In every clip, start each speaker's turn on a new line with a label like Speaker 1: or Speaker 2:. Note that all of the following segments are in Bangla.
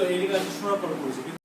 Speaker 1: কিন্তু এই গান শোনার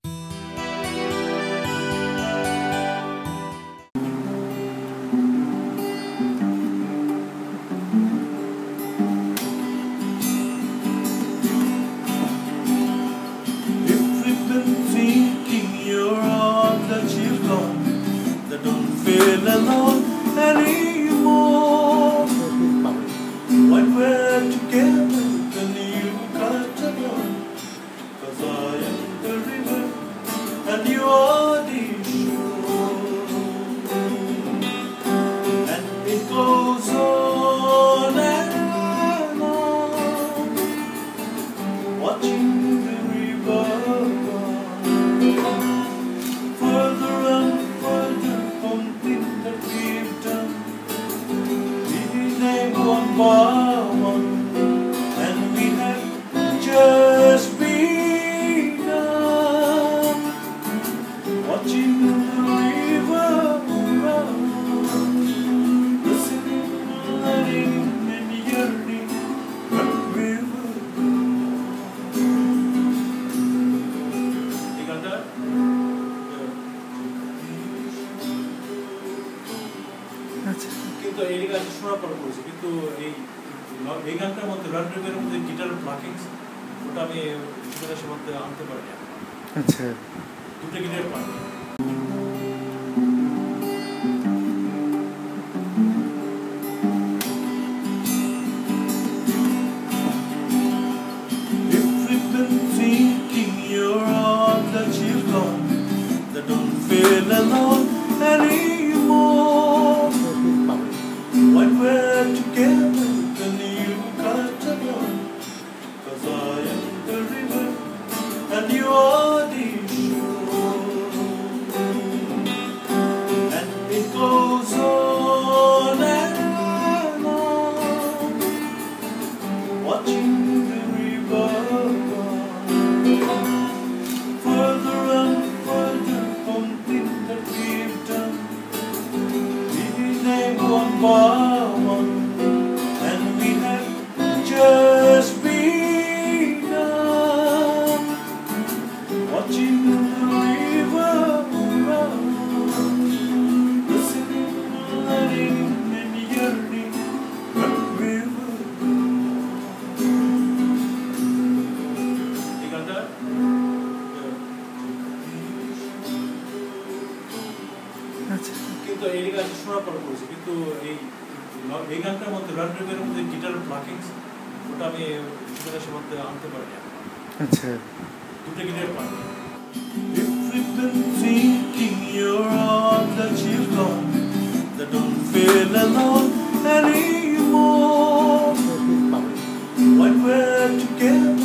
Speaker 1: kung mawang কিন্তু এই গানটা শোনার পর করেছি কিন্তু এই এই গানটার মধ্যে রান্ডের মধ্যে গিটার প্লাকিংস ওটা আমি উপন্যাসের মধ্যে আনতে পারি
Speaker 2: আচ্ছা।
Speaker 1: দুটো গিটার পারি
Speaker 2: Goodbye.
Speaker 1: কিন্তু এই গানটা শোনার পর করেছি কিন্তু এই এই গানটার মধ্যে রান রিমের মধ্যে গিটার প্লাকিংস ওটা আমি বাংলাদেশের মধ্যে আনতে পারি
Speaker 2: আচ্ছা
Speaker 1: দুটো গিটার পারি
Speaker 3: If been thinking you're all that you've gone That don't feel alone anymore When we're together